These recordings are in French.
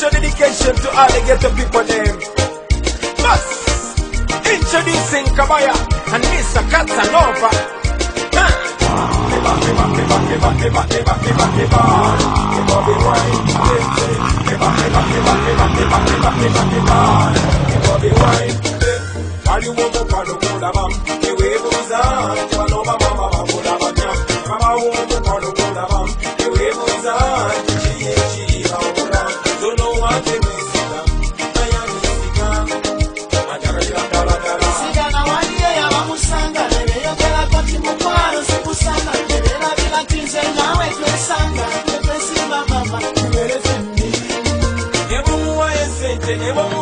Special dedication to all the ghetto people name. Introducing Kabaya and Mr. Catanova. Huh. Cheguei, vamos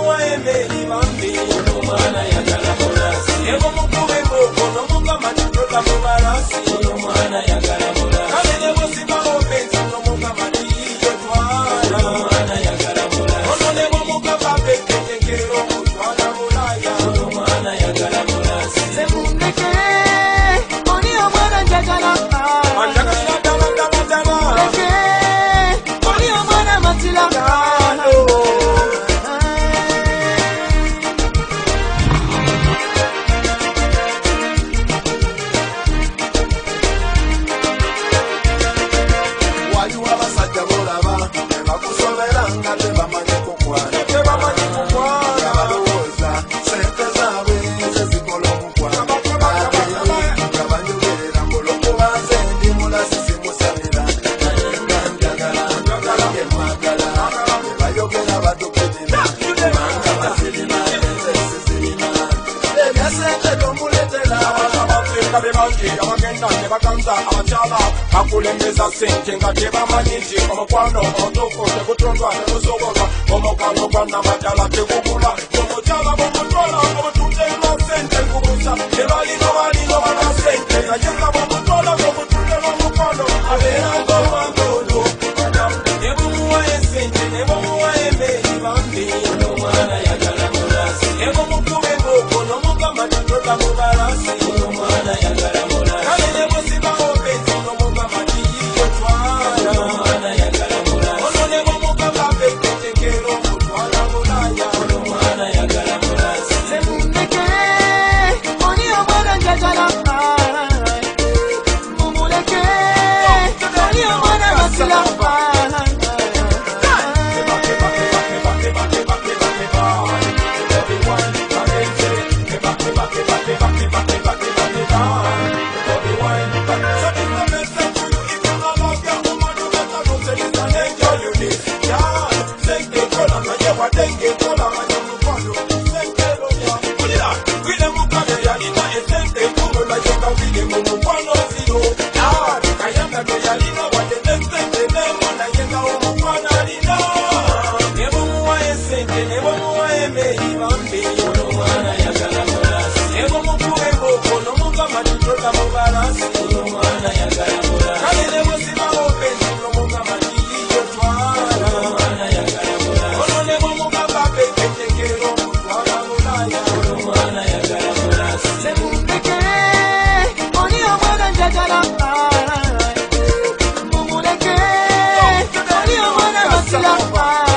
abebanje abagenda tebaganza abakyala akulembeza ssente nga tebamanyizi omukwano omutuufu tegutundwa tegusobolwa omukalo gwa namadala tegugula omukyala bumutwala obutundeena ssente gubusa tebalino balino bana ssente nga yenga Lapa.